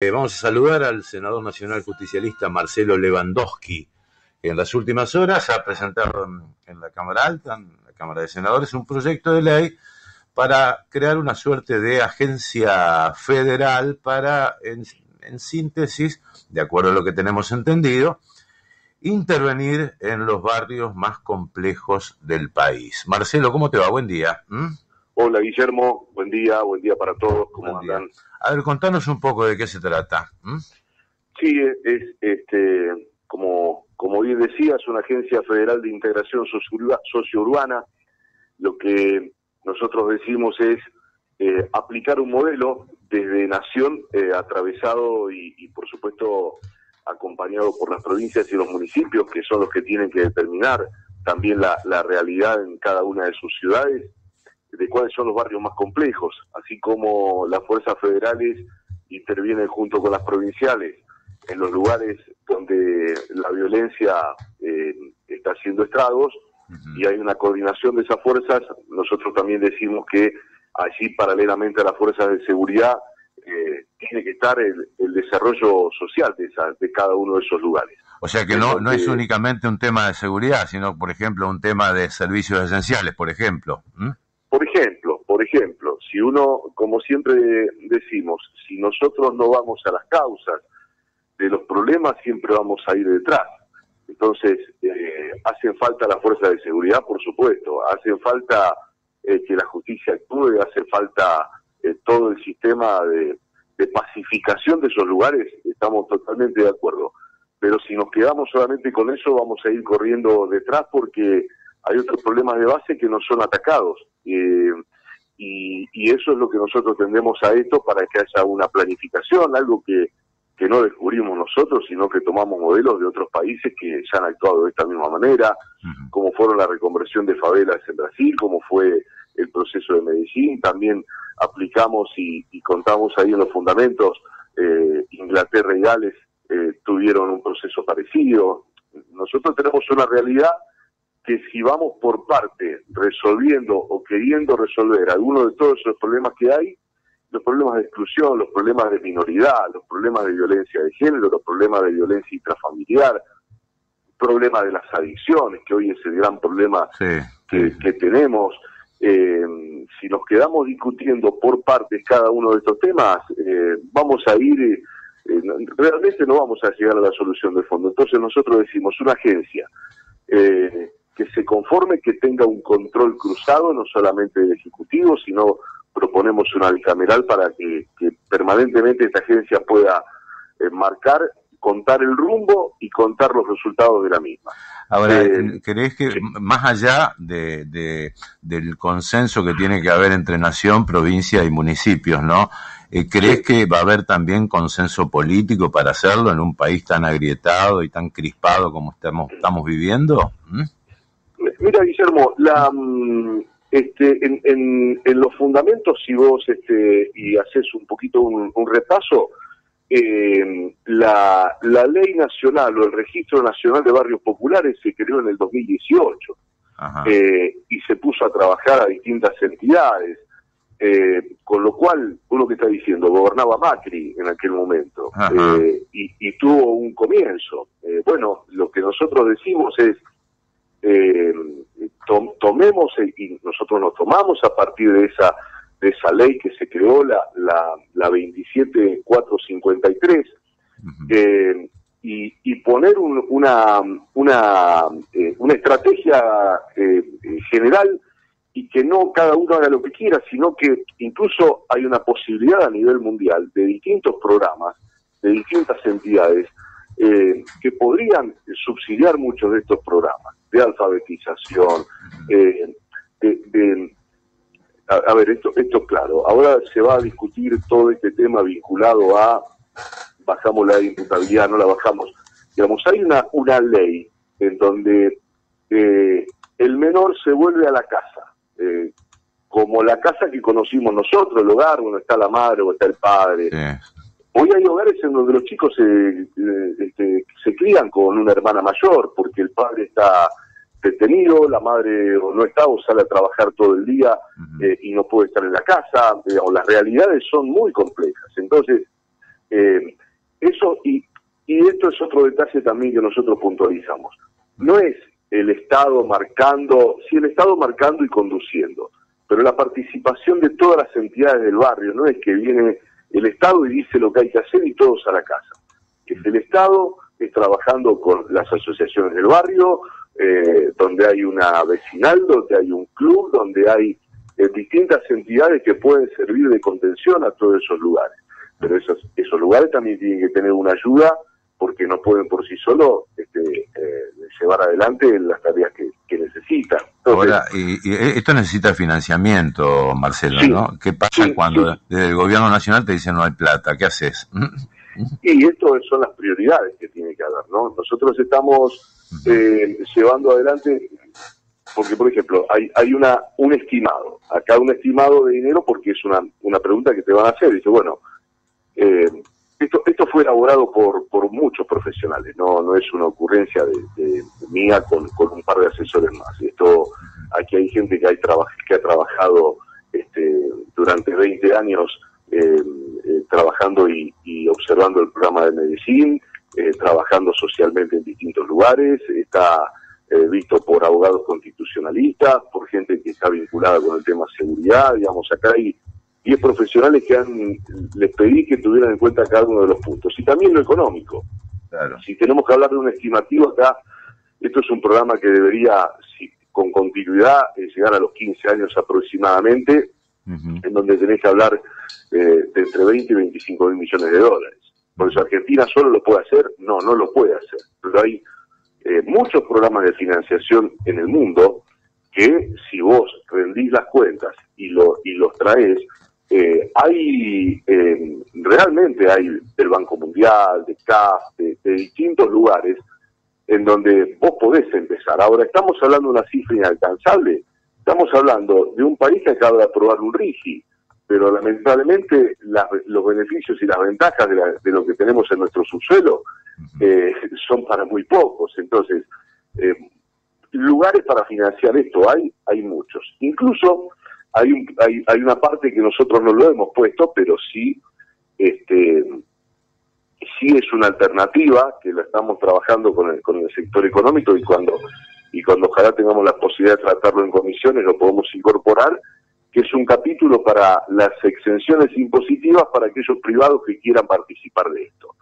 Eh, vamos a saludar al senador nacional justicialista Marcelo Lewandowski, que en las últimas horas ha presentado en, la Cámara Alta, en la Cámara de Senadores, un proyecto de ley para crear una suerte de agencia federal para, en, en síntesis, de acuerdo a lo que tenemos entendido, intervenir en los barrios más complejos del país. Marcelo, ¿cómo te va? Buen día. ¿Mm? Hola Guillermo, buen día, buen día para todos, ¿cómo andan? A ver, contanos un poco de qué se trata. Sí, es, este, como, como bien decía, es una agencia federal de integración socio-urbana. Lo que nosotros decimos es eh, aplicar un modelo desde nación eh, atravesado y, por supuesto acompañado por las provincias y los municipios, que son los que tienen que determinar también la, la realidad en cada una de sus ciudades de cuáles son los barrios más complejos, así como las fuerzas federales intervienen junto con las provinciales en los lugares donde la violencia eh, está haciendo estragos y hay una coordinación de esas fuerzas, nosotros también decimos que allí paralelamente a las fuerzas de seguridad eh, tiene que estar el, desarrollo social de, de cada uno de esos lugares. O sea que no, no es únicamente un tema de seguridad, sino, por ejemplo, un tema de servicios esenciales, por ejemplo. Por ejemplo, por ejemplo, si uno, como siempre decimos, si nosotros no vamos a las causas de los problemas, siempre vamos a ir detrás. Entonces, eh, hacen falta las fuerzas de seguridad, por supuesto, hacen falta eh, que la justicia actúe, hace falta eh, todo el sistema de, de pacificación de esos lugares, estamos totalmente de acuerdo. Pero si nos quedamos solamente con eso, vamos a ir corriendo detrás porque hay otros problemas de base que no son atacados. Eh, y, eso es lo que nosotros tendemos a esto para que haya una planificación, algo que, que no descubrimos nosotros, sino que tomamos modelos de otros países que ya han actuado de esta misma manera, como fueron la reconversión de favelas en Brasil, como fue el proceso de Medellín, también aplicamos y, contamos ahí en los fundamentos, eh, Inglaterra y Gales eh, tuvieron un proceso parecido. Nosotros tenemos una realidad que si vamos por parte resolviendo o queriendo resolver alguno de todos esos problemas que hay, los problemas de exclusión, los problemas de minoridad, los problemas de violencia de género, los problemas de violencia intrafamiliar, problemas de las adicciones, que hoy es el gran problema que, tenemos. Eh, si nos quedamos discutiendo por partes cada uno de estos temas, eh, vamos a ir, eh, realmente no vamos a llegar a la solución de fondo. Entonces nosotros decimos, una agencia eh, que se conforme, que tenga un control cruzado, no solamente del Ejecutivo, sino proponemos una bicameral para que, permanentemente esta agencia pueda eh, marcar, contar el rumbo y contar los resultados de la misma. Ahora, eh, ¿crees que más allá de, del consenso que tiene que haber entre nación, provincia y municipios, ¿no? Eh, ¿Crees que va a haber también consenso político para hacerlo en un país tan agrietado y tan crispado como estamos, estamos viviendo? ¿Mm? Mira, Guillermo, la, mm, este, en, los fundamentos, si vos este, y haces un poquito un, repaso, eh, la, ley nacional o el registro nacional de barrios populares se creó en el 2018 eh, y se puso a trabajar a distintas entidades, eh, con lo cual, uno que está diciendo, gobernaba Macri en aquel momento y, y, tuvo un comienzo. bueno, lo que nosotros decimos es eh, tomemos y nosotros nos tomamos a partir de esa de esa ley que se creó la la, la 27453 eh, y, y poner una una eh, una estrategia eh, general y que no cada uno haga lo que quiera sino que incluso hay una posibilidad a nivel mundial de distintos programas de distintas entidades eh, que podrían subsidiar muchos de estos programas de alfabetización, eh, de, a, ver, esto, esto claro, ahora se va a discutir todo este tema vinculado a bajamos la imputabilidad, no la bajamos. Digamos, hay una, una ley en donde eh, el menor se vuelve a la casa, como la casa que conocimos nosotros, el hogar donde está la madre o está el padre. Hoy hay hogares en donde los chicos se, este, se crían con una hermana mayor porque el padre está detenido, la madre no está o sale a trabajar todo el día eh, y no puede estar en la casa. Digamos, las realidades son muy complejas. Entonces, Eh, eso, y, y esto es otro detalle también que nosotros puntualizamos. No es el Estado marcando, sí el Estado marcando y conduciendo, pero la participación de todas las entidades del barrio, no es que viene el Estado y dice lo que hay que hacer y todos a la casa. El Estado es trabajando con las asociaciones del barrio, eh, donde hay una vecinal, donde hay un club, donde hay eh, distintas entidades que pueden servir de contención a todos esos lugares. Pero esos, esos lugares también tienen que tener una ayuda porque no pueden por sí solos este, eh, llevar adelante las tareas que, necesitan. Ahora, y, esto necesita financiamiento, Marcelo, ¿no? ¿Qué pasa cuando desde el gobierno nacional te dicen no hay plata? ¿Qué haces? Y esto son las prioridades que tiene que haber, ¿no? Nosotros estamos eh, llevando adelante, porque por ejemplo, hay, hay una un estimado, acá un estimado de dinero porque es una, una pregunta que te van a hacer, dice, bueno, eh, esto, esto fue elaborado por, por muchos profesionales, no, no es una ocurrencia de, mía con, con, un par de asesores más. Esto, aquí hay gente que, hay que ha trabajado este, durante 20 años eh, eh, trabajando y, observando el programa de medicina, eh, trabajando socialmente en distintos lugares, está visto por abogados constitucionalistas, por gente que está vinculada con el tema seguridad, digamos, acá hay 10 profesionales que han, les pedí que tuvieran en cuenta cada uno de los puntos. Y también lo económico. Si tenemos que hablar de un estimativo acá, esto es un programa que debería, si, con continuidad, eh, llegar a los 15 años aproximadamente, en donde tenés que hablar eh, de entre 20 y 25 mil millones de dólares. Por eso Argentina solo lo puede hacer, no, no lo puede hacer. Pero hay eh, muchos programas de financiación en el mundo que si vos rendís las cuentas y, lo, y los traes, eh, hay, eh, realmente hay del Banco Mundial, de CAF, de, distintos lugares en donde vos podés empezar. Ahora, estamos hablando de una cifra inalcanzable, estamos hablando de un país que acaba de aprobar un RIGI, pero lamentablemente los beneficios y las ventajas de, lo que tenemos en nuestro subsuelo eh, son para muy pocos. Entonces, lugares para financiar esto hay, hay muchos. Incluso hay, hay, hay una parte que nosotros no lo hemos puesto, pero sí, este, sí es una alternativa que la estamos trabajando con el, con el sector económico y cuando, y cuando ojalá tengamos la posibilidad de tratarlo en comisiones lo podemos incorporar, que es un capítulo para las exenciones impositivas para aquellos privados que quieran participar de esto,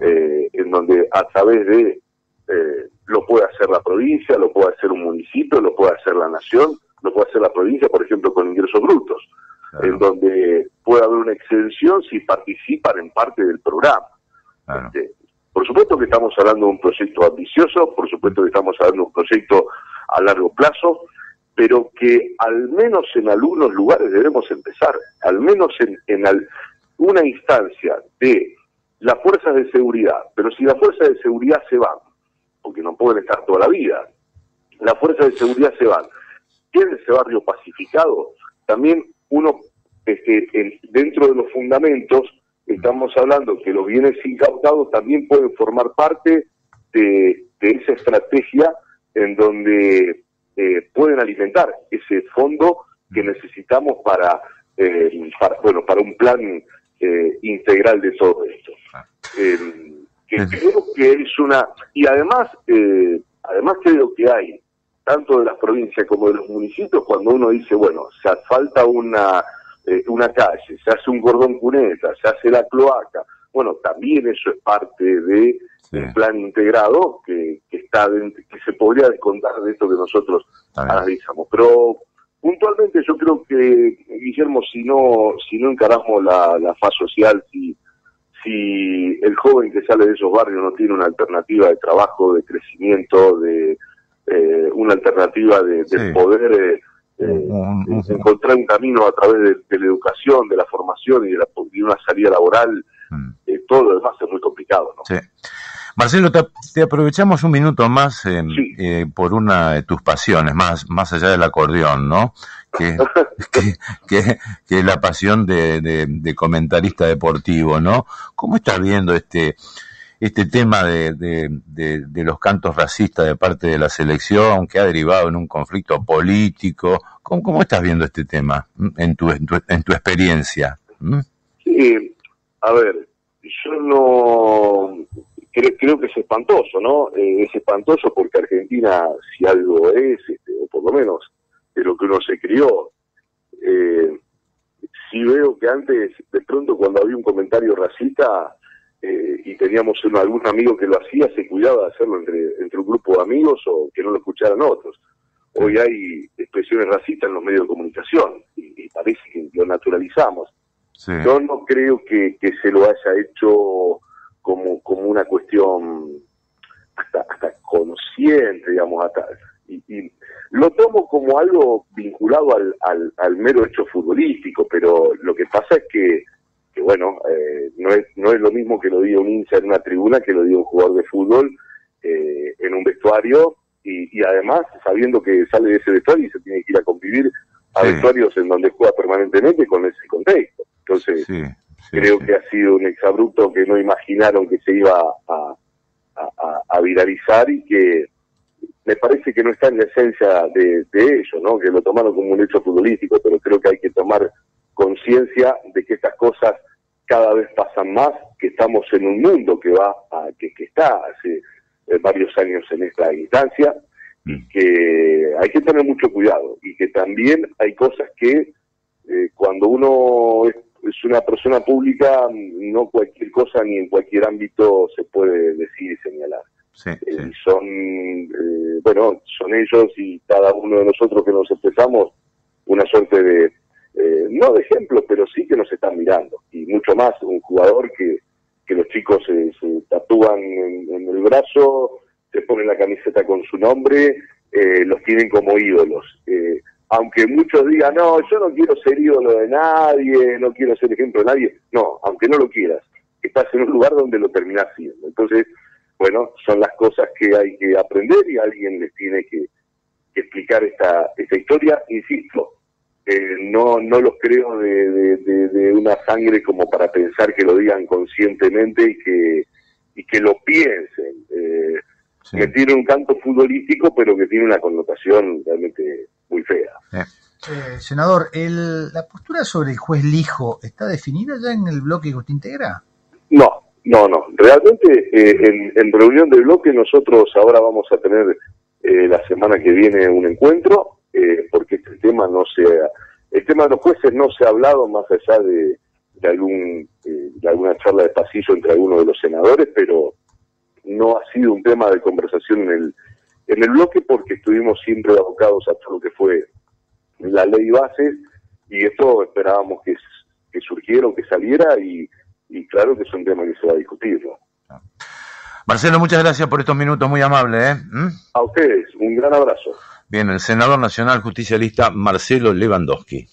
eh, en donde a través de, eh, lo puede hacer la provincia, lo puede hacer un municipio, lo puede hacer la nación, lo puede hacer la provincia, por ejemplo, con ingresos brutos, en donde puede haber una exención si participan en parte del programa. Este, por supuesto que estamos hablando de un proyecto ambicioso, por supuesto que estamos hablando de un proyecto a largo plazo, pero que al menos en algunos lugares debemos empezar, al menos en, en una instancia de las fuerzas de seguridad, pero si las fuerzas de seguridad se van, porque no pueden estar toda la vida, las fuerzas de seguridad se van, tiene ese barrio pacificado, también uno, este, dentro de los fundamentos, estamos hablando que los bienes incautados también pueden formar parte de, esa estrategia en donde eh, pueden alimentar ese fondo que necesitamos para, eh, bueno para un plan eh, integral de todo esto. Que creo que es una y además además creo que hay tanto de las provincias como de los municipios, cuando uno dice, bueno, se falta una, eh, una calle, se hace un cordón cuneta, se hace la cloaca, bueno, también eso es parte de un plan integrado que, que está que se podría descontar de esto que nosotros analizamos. Pero puntualmente yo creo que, Guillermo, si no, si no encaramos la, la faz social, si, si el joven que sale de esos barrios no tiene una alternativa de trabajo, de crecimiento, de eh, una alternativa de, poder eh, eh, encontrar un camino a través de, la educación, de la formación y de, la, una salida laboral, mm. todo lo demás es muy complicado. ¿no? Marcelo, te, aprovechamos un minuto más por una de tus pasiones, más, más allá del acordeón, ¿no? Que, que, que, la pasión de, de, comentarista deportivo, ¿no? ¿Cómo estás viendo este este tema de, los cantos racistas de parte de la selección que ha derivado en un conflicto político. ¿Cómo, estás viendo este tema en tu, en tu, experiencia? Sí, a ver, yo no creo, que es espantoso, ¿no? Eh, es espantoso porque Argentina, si algo es, este, o por lo menos de lo que uno se crió, eh, si veo que antes, de pronto cuando había un comentario racista eh, y teníamos algún amigo que lo hacía, se cuidaba de hacerlo entre, entre un grupo de amigos o que no lo escucharan otros. Hoy hay expresiones racistas en los medios de comunicación y, parece que lo naturalizamos. Yo no creo que, que se lo haya hecho como, como una cuestión hasta, hasta consciente, digamos, hasta, y, lo tomo como algo vinculado al, al, al, mero hecho futbolístico, pero lo que pasa es que bueno, eh, no, es, no es lo mismo que lo diga un hincha en una tribuna que lo diga un jugador de fútbol eh, en un vestuario y, y, además sabiendo que sale de ese vestuario y se tiene que ir a convivir a vestuarios en donde juega permanentemente con ese contexto. Entonces, creo que ha sido un exabrupto que no imaginaron que se iba a, a, a viralizar y que me parece que no está en la esencia de, ello, ¿no? que lo tomaron como un hecho futbolístico, pero creo que hay que tomar conciencia de que estas cosas cada vez pasan más, que estamos en un mundo que va a, que, que está hace eh, varios años en esta instancia y mm. que hay que tener mucho cuidado y que también hay cosas que eh, cuando uno es, una persona pública no cualquier cosa ni en cualquier ámbito se puede decir y señalar. Eh, son, eh, bueno, son ellos y cada uno de nosotros que nos expresamos una suerte de, eh, no de ejemplo, pero sí que nos están mirando. Y mucho más un jugador que, que los chicos se, tatúan en, el brazo, se ponen la camiseta con su nombre, los tienen como ídolos. aunque muchos digan, no, yo no quiero ser ídolo de nadie, no quiero ser ejemplo de nadie, no, aunque no lo quieras, estás en un lugar donde lo terminás siendo. Entonces, bueno, son las cosas que hay que aprender y alguien les tiene que, explicar esta, esta historia. Insisto, eh, no, no los creo de, de, una sangre como para pensar que lo digan conscientemente y que, y que lo piensen. Eh, Que tiene un canto futbolístico, pero que tiene una connotación realmente muy fea. Eh, senador, el, ¿la postura sobre el juez Lijo está definida ya en el bloque que usted integra? No, no, no. Realmente eh, en, reunión de bloque nosotros ahora vamos a tener eh, la semana que viene un encuentro eh, porque este tema no se el tema de los jueces no se ha hablado más allá de, de algún de alguna charla de pasillo entre algunos de los senadores, pero no ha sido un tema de conversación en el en el bloque porque estuvimos siempre abocados a todo lo que fue la ley bases y esto esperábamos que, que surgiera o que saliera y y claro que es un tema que se va a discutir. Marcelo, muchas gracias por estos minutos, muy amable. ¿eh? ¿Mm? A ustedes, un gran abrazo. Bien, el senador nacional justicialista Marcelo Lewandowski.